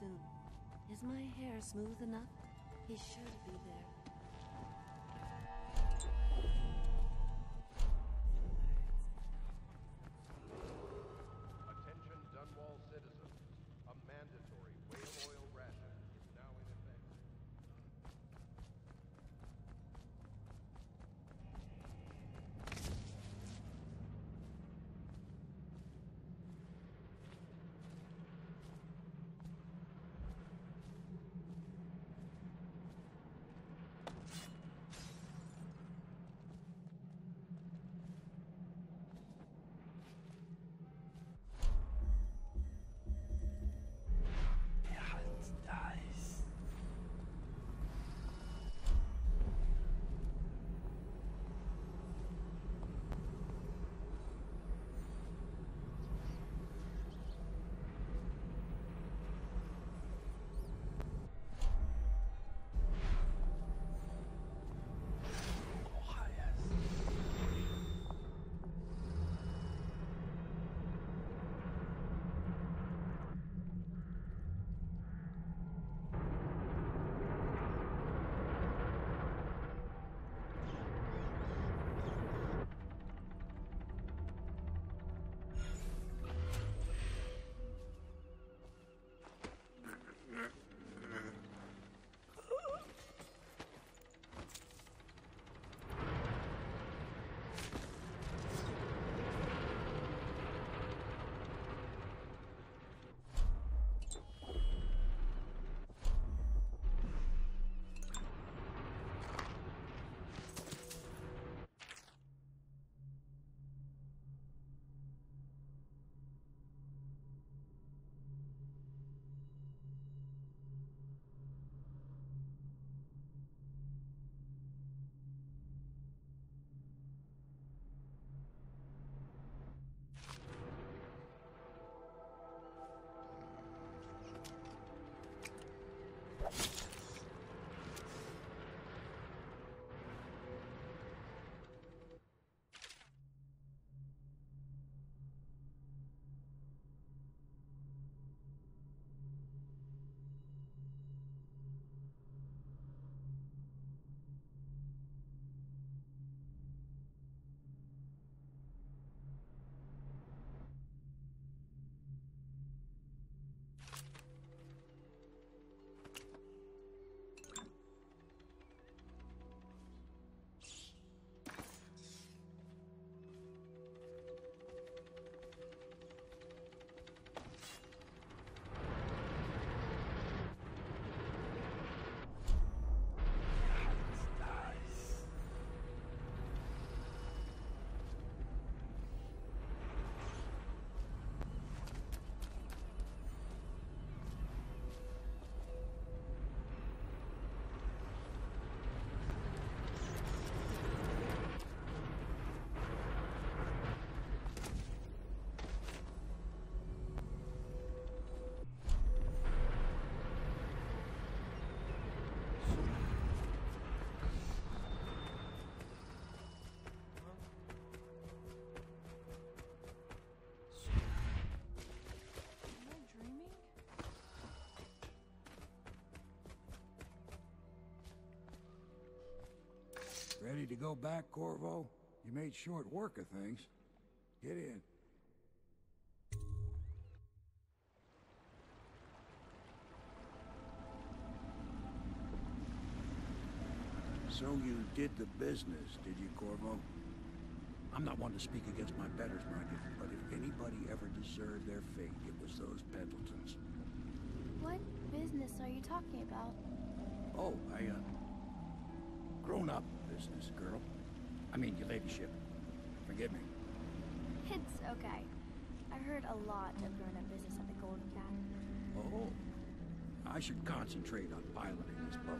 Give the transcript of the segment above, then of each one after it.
soon. Is my hair smooth enough? He should be there. Ready to go back, Corvo? You made short work of things. Get in. So you did the business, did you, Corvo? I'm not one to speak against my betters, mind you, but if anybody ever deserved their fate, it was those Pendletons. What business are you talking about? Oh, I, uh... Grown-up business, girl. I mean, your ladyship. Forgive me. It's okay. I heard a lot of grown-up business at the Golden Cat. Oh. I should concentrate on piloting this boat.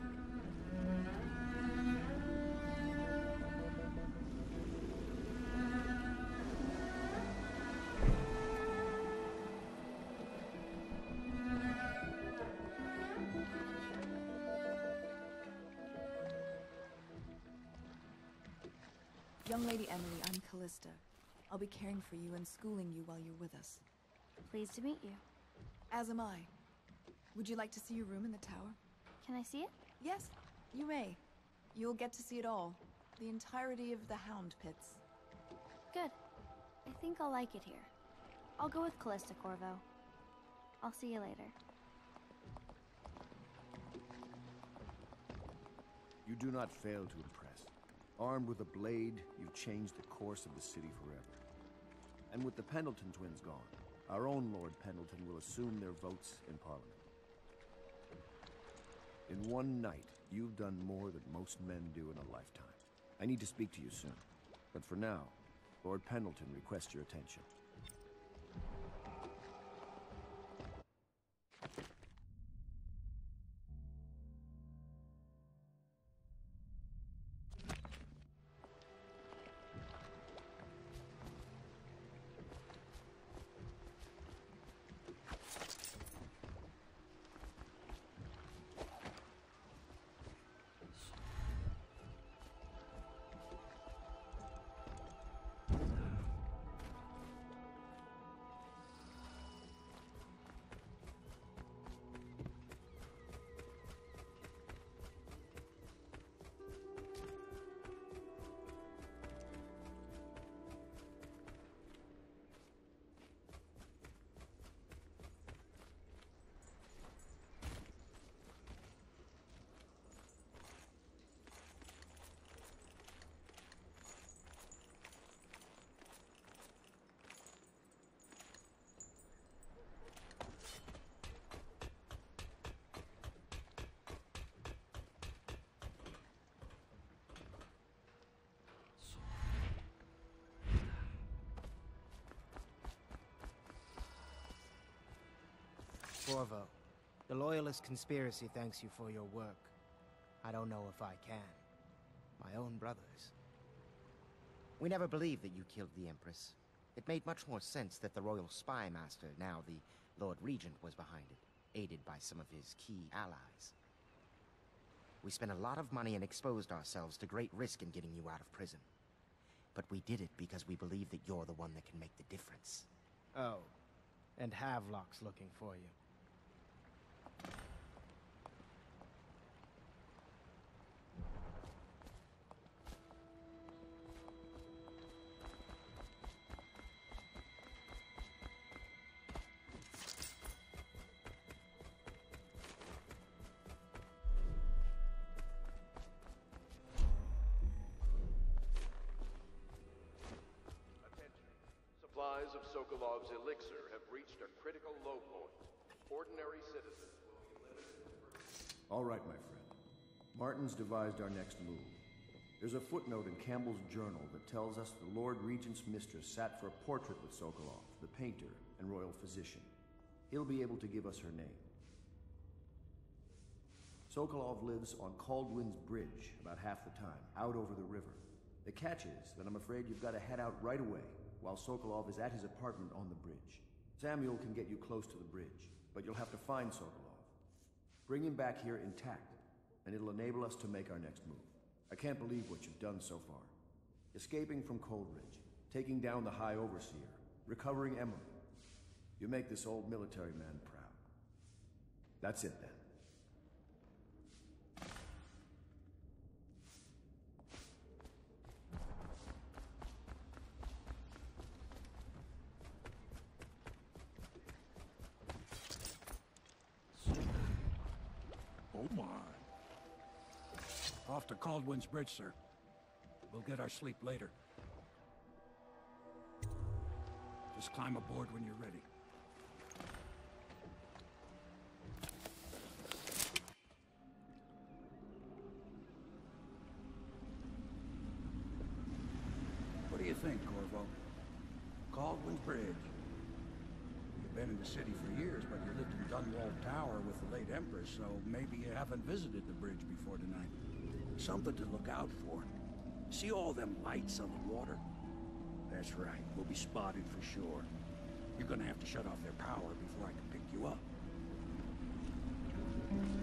Young Lady Emily, I'm Callista. I'll be caring for you and schooling you while you're with us. Pleased to meet you. As am I. Would you like to see your room in the tower? Can I see it? Yes, you may. You'll get to see it all. The entirety of the Hound Pits. Good. I think I'll like it here. I'll go with Callista, Corvo. I'll see you later. You do not fail to impress. Armed with a blade, you've changed the course of the city forever. And with the Pendleton twins gone, our own Lord Pendleton will assume their votes in Parliament. In one night, you've done more than most men do in a lifetime. I need to speak to you soon. But for now, Lord Pendleton requests your attention. Corvo, the Loyalist conspiracy thanks you for your work. I don't know if I can. My own brothers. We never believed that you killed the Empress. It made much more sense that the Royal Spy Master, now the Lord Regent, was behind it, aided by some of his key allies. We spent a lot of money and exposed ourselves to great risk in getting you out of prison. But we did it because we believe that you're the one that can make the difference. Oh, and Havelock's looking for you. Of Sokolov's elixir have reached a critical low point. Ordinary citizens All right, my friend. Martin's devised our next move. There's a footnote in Campbell's journal that tells us the Lord Regent's mistress sat for a portrait with Sokolov, the painter and royal physician. He'll be able to give us her name. Sokolov lives on Kaldwin's Bridge about half the time, out over the river. The catch is that I'm afraid you've got to head out right away while Sokolov is at his apartment on the bridge. Samuel can get you close to the bridge, but you'll have to find Sokolov. Bring him back here intact, and it'll enable us to make our next move. I can't believe what you've done so far. Escaping from Coldridge, taking down the High Overseer, recovering Emily. You make this old military man proud. That's it then. To Kaldwin's Bridge, sir. We'll get our sleep later. Just climb aboard when you're ready. What do you think, Corvo? Kaldwin's Bridge. You've been in the city for years, but you lived in Dunwall Tower with the late Empress, so maybe you haven't visited the bridge before tonight. Something to look out for. See all them lights on the water? That's right, we'll be spotted for sure. You're gonna have to shut off their power before I can pick you up.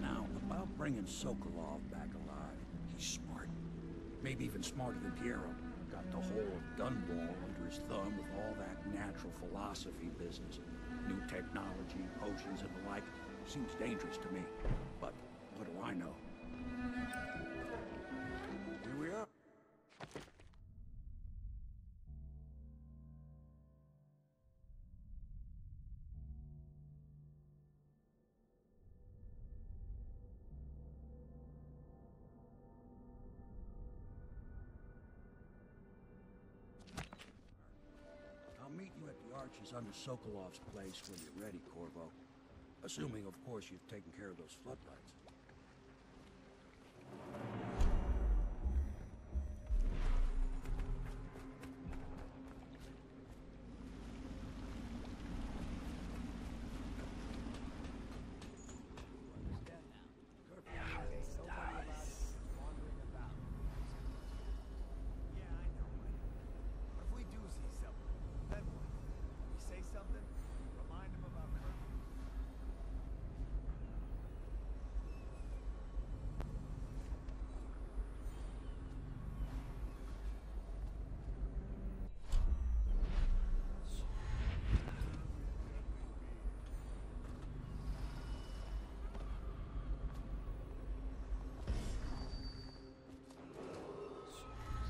Now, about bringing Sokolov back alive. He's smart. Maybe even smarter than Piero. Got the whole of Dunwall under his thumb with all that natural philosophy business. New technology, potions, and the like. Seems dangerous to me, but arches under Sokolov's place when you're ready, Corvo. Assuming, of course, you've taken care of those floodlights.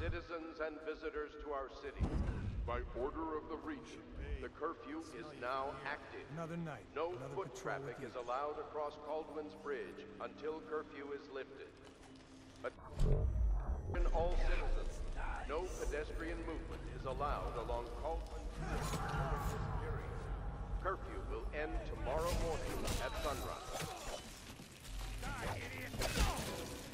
Citizens and visitors to our city, by order of the Regent, the curfew is now active. Another night. No another foot traffic is you. allowed across Kaldwin's Bridge until curfew is lifted. But in all citizens, no pedestrian movement is allowed along Kaldwin's Bridge during this period. Curfew will end tomorrow morning at sunrise. Citizens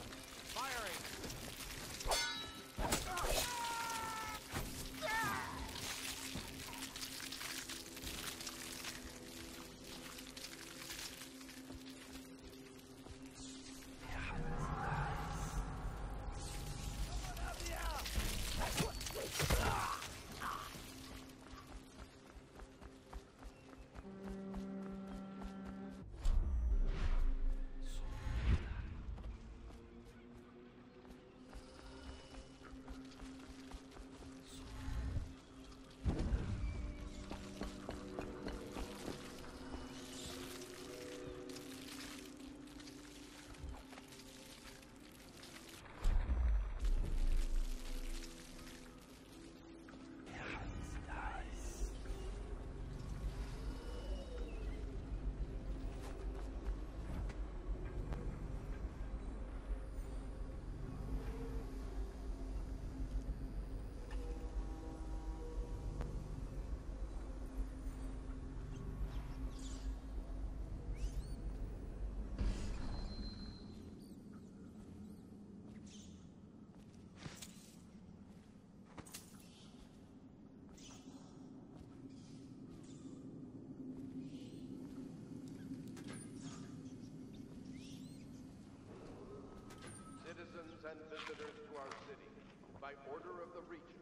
and visitors to our city, by order of the Regent,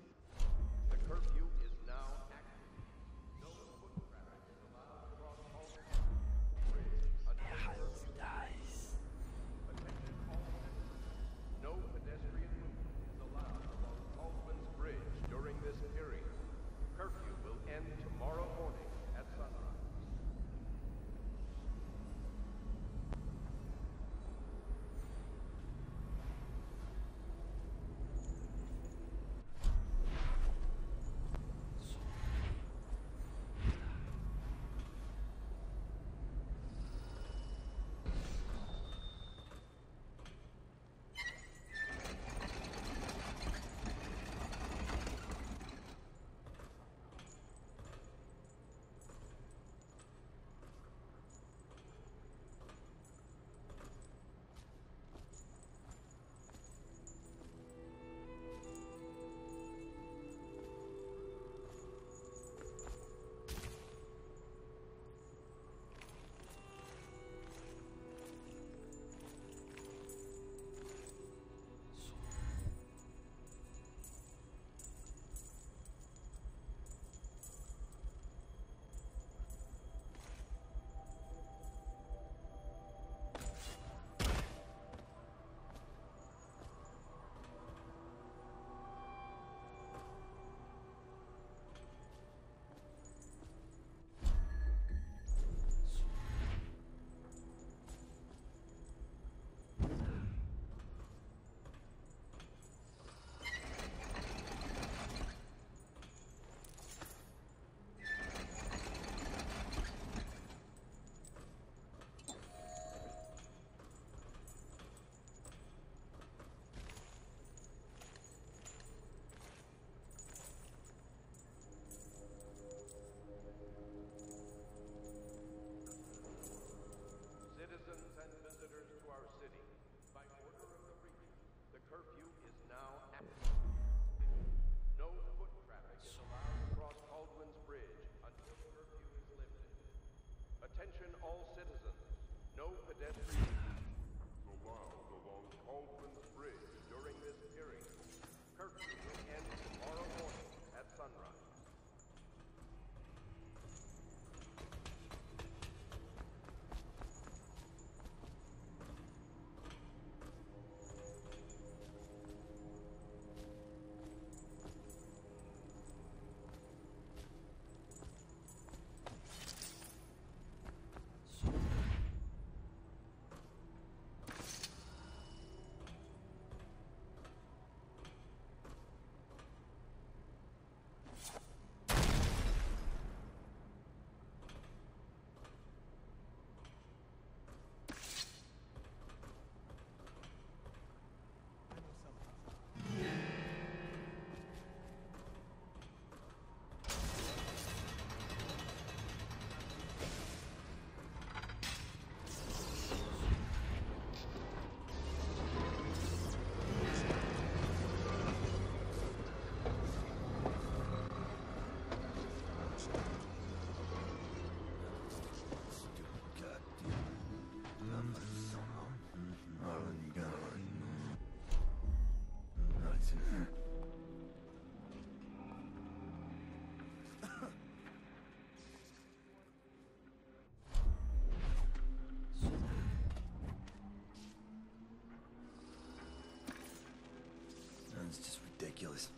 It's just ridiculous.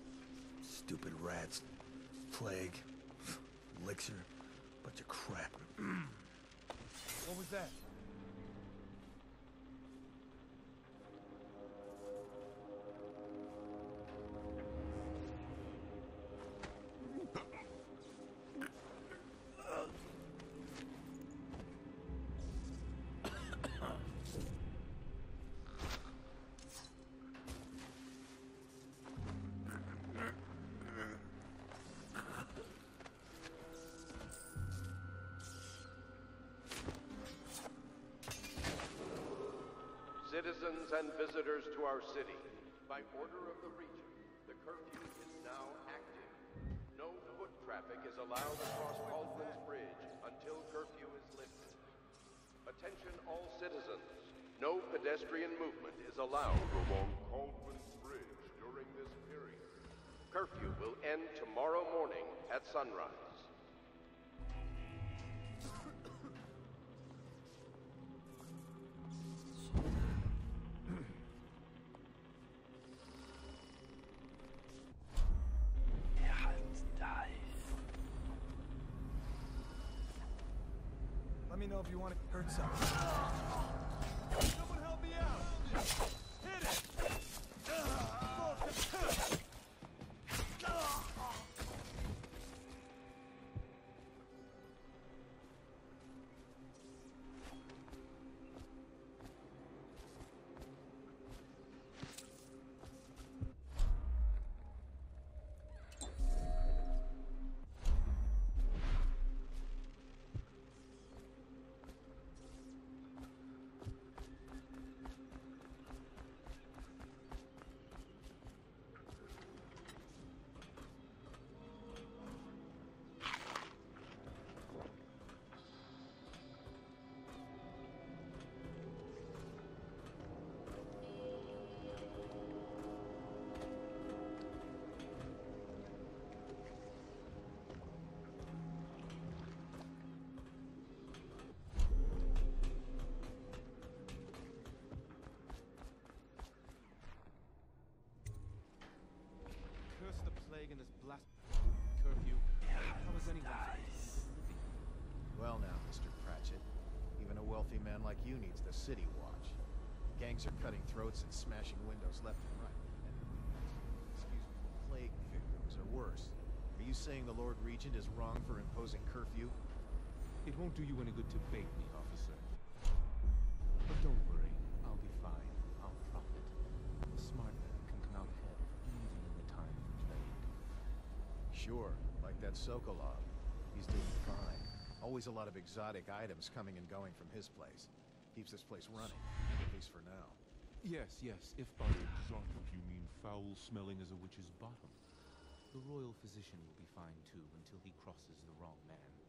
Stupid rats. Plague. Elixir. Bunch of crap. what was that? Citizens and visitors to our city, by order of the region, the curfew is now active. No foot traffic is allowed across Kaldwin's Bridge until curfew is lifted. Attention all citizens. No pedestrian movement is allowed along Kaldwin's Bridge during this period. Curfew will end tomorrow morning at sunrise. If you want to hurt something. Someone help me out! Hit it! Plague and this blast curfew. How is anyone Well now, Mr. Pratchett, even a wealthy man like you needs the city watch. Gangs are cutting throats and smashing windows left and right. And, excuse me, plague victims are worse. Are you saying the Lord Regent is wrong for imposing curfew? It won't do you any good to bait me, like Sokolov. He's doing fine. Always a lot of exotic items coming and going from his place. Keeps this place running, at least for now. Yes, yes, if by exotic you mean foul-smelling as a witch's bottom. The royal physician will be fine too until he crosses the wrong man.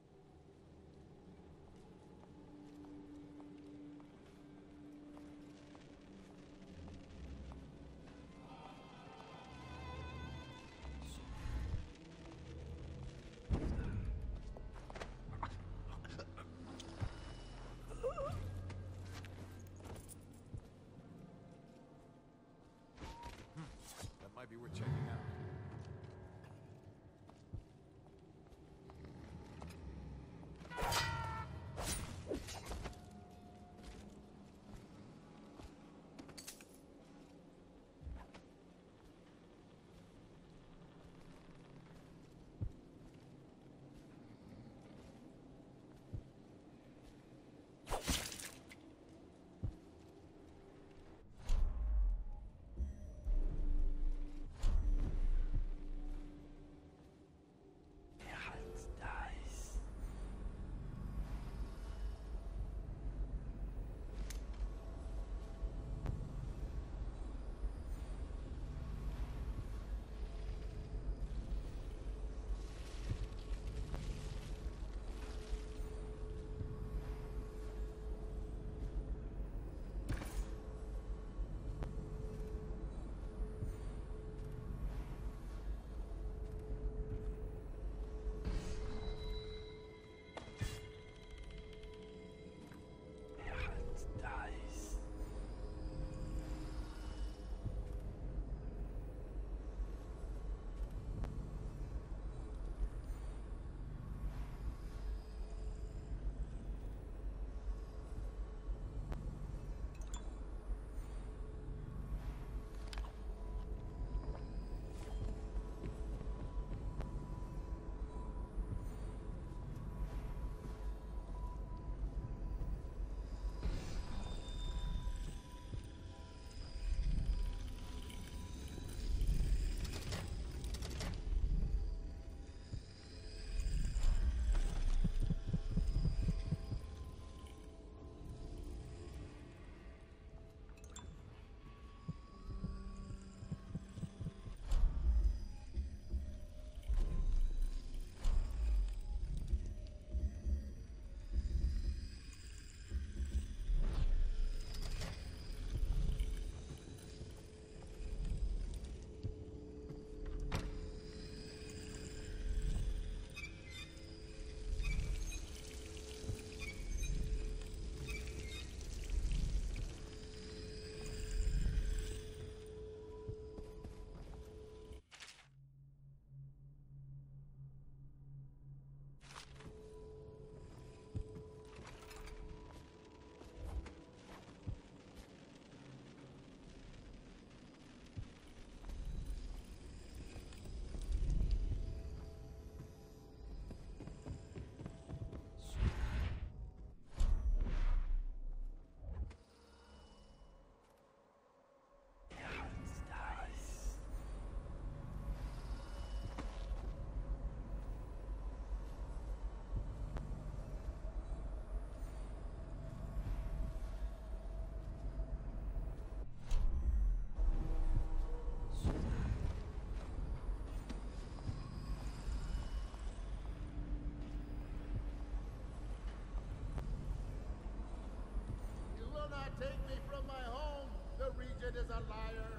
region is a liar.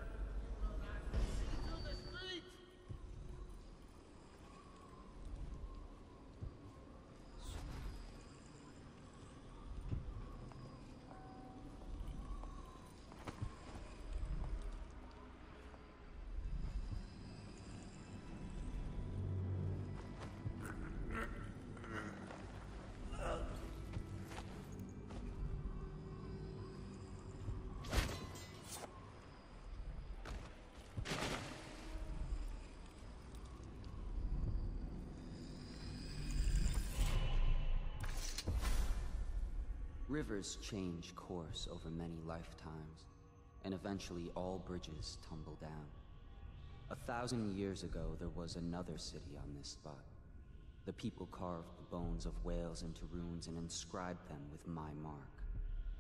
Rivers change course over many lifetimes, and eventually all bridges tumble down. A thousand years ago, there was another city on this spot. The people carved the bones of whales into runes and inscribed them with my mark.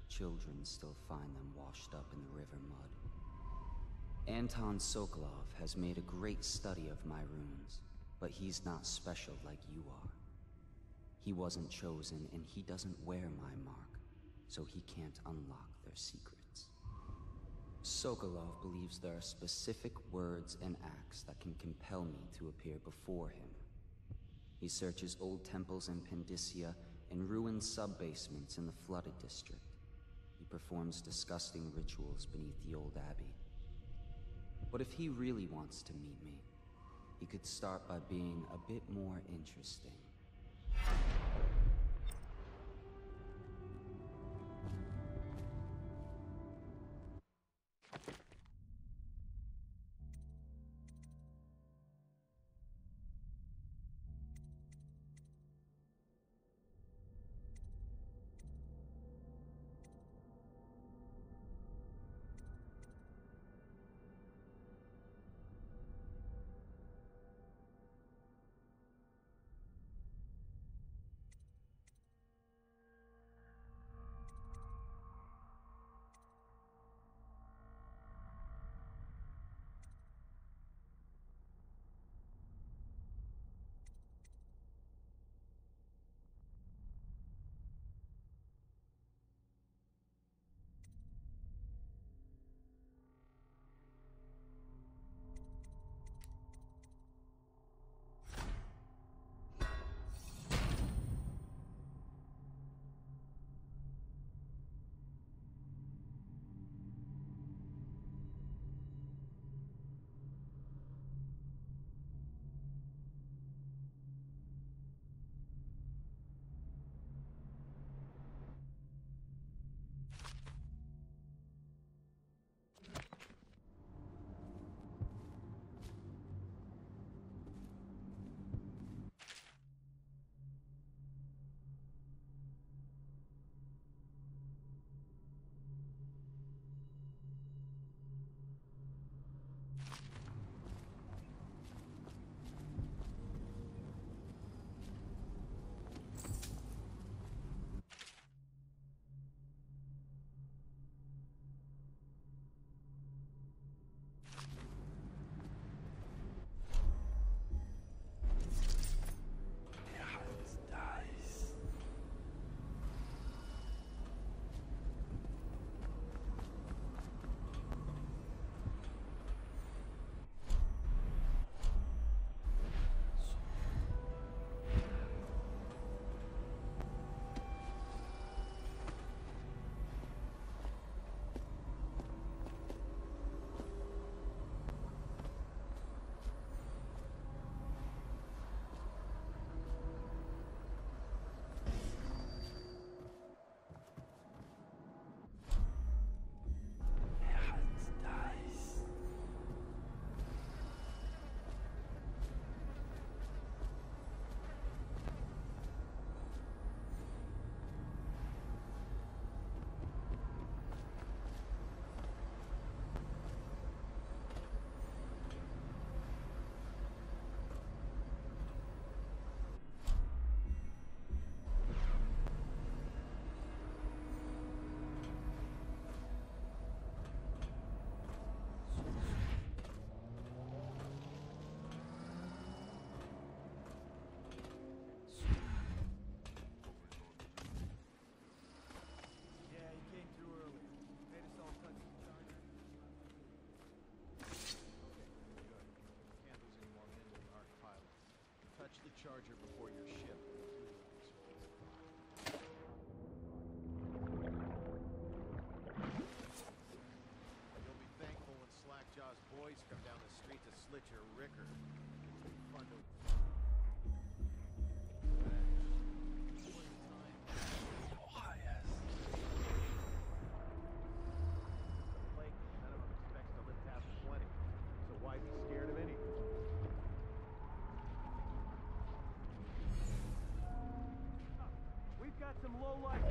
Children still find them washed up in the river mud. Anton Sokolov has made a great study of my runes, but he's not special like you are. He wasn't chosen, and he doesn't wear my mark, so he can't unlock their secrets. Sokolov believes there are specific words and acts that can compel me to appear before him. He searches old temples in Pandyssia and ruined sub-basements in the flooded district. He performs disgusting rituals beneath the old abbey. But if he really wants to meet me, he could start by being a bit more interesting. Charger before your ship. You'll be thankful when Slackjaw's boys come down the street to slit your ricker. We've got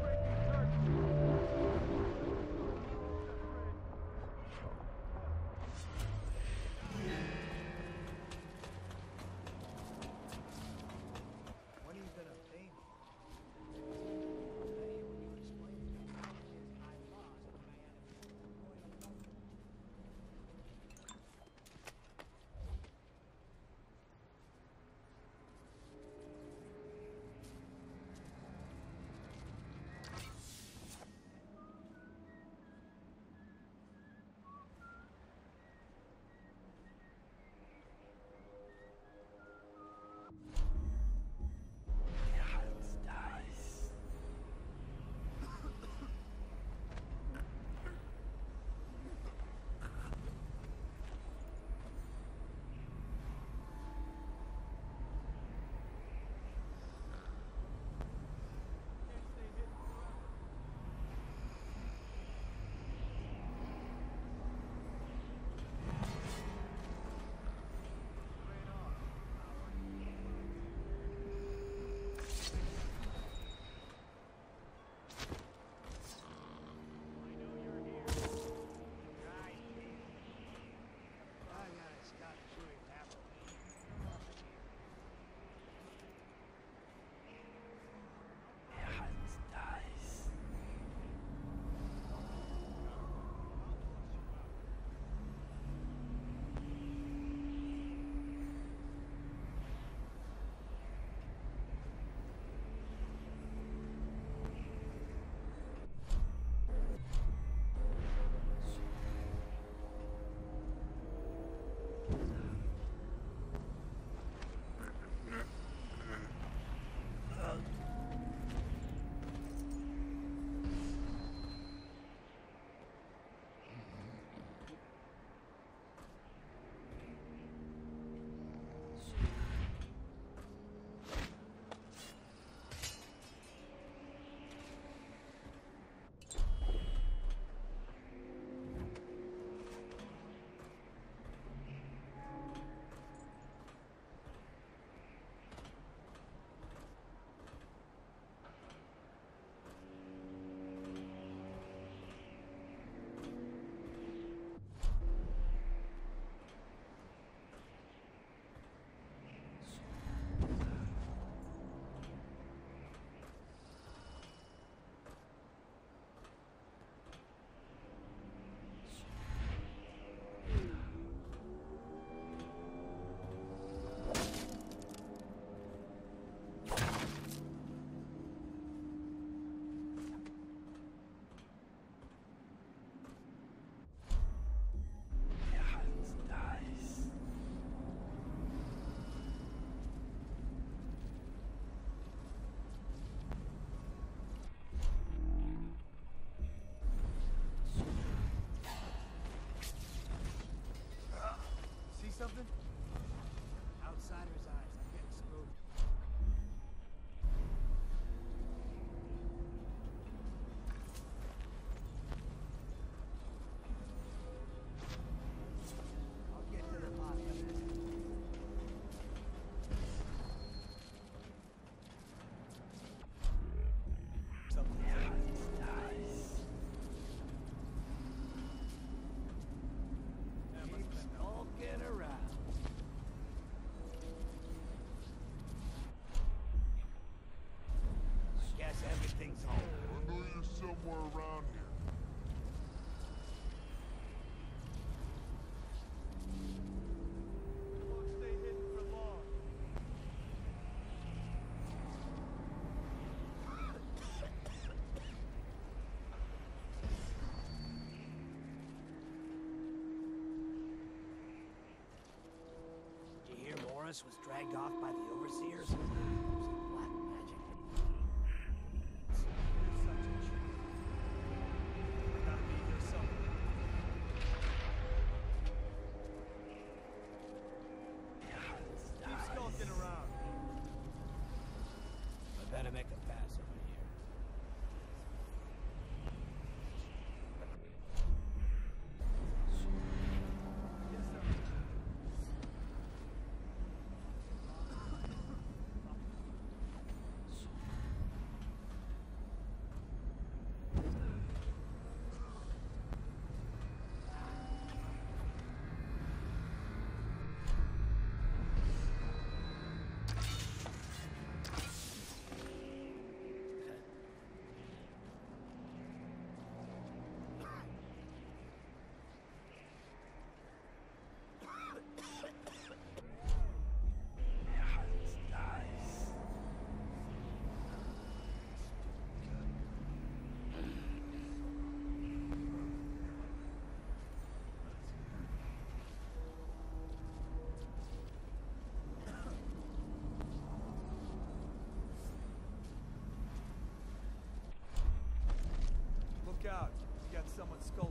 something? Was dragged off by the overseers? out. You got someone skull.